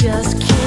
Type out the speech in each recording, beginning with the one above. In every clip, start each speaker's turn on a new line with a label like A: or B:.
A: just can't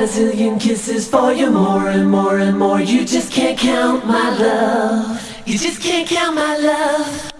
A: got a zillion kisses for you, more and more and more. You just can't count my love. You just can't count my love.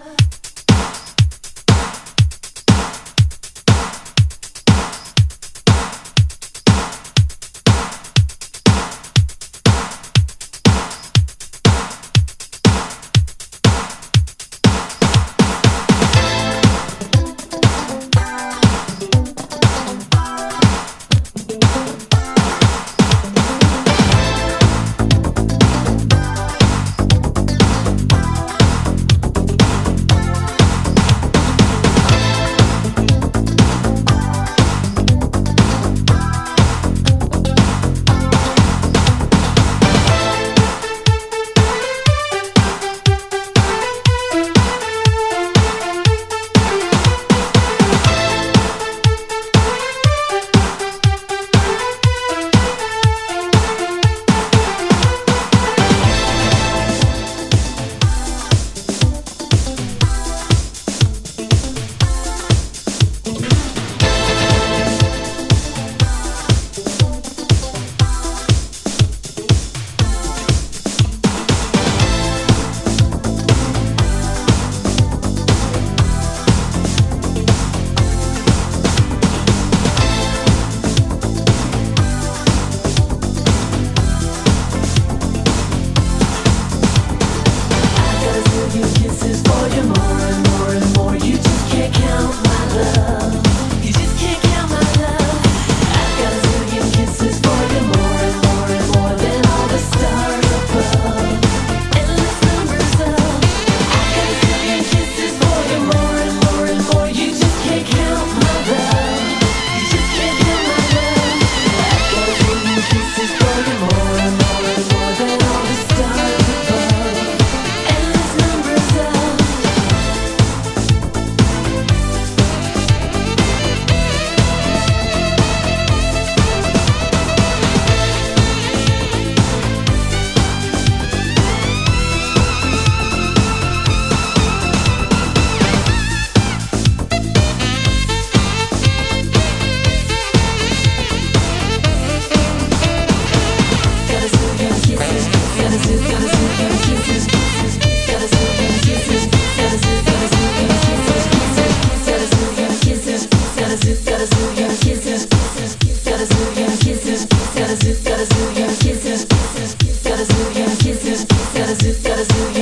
A: gotta zoom, gotta kiss gotta zoom, gotta kiss gotta zoom. gotta zoo.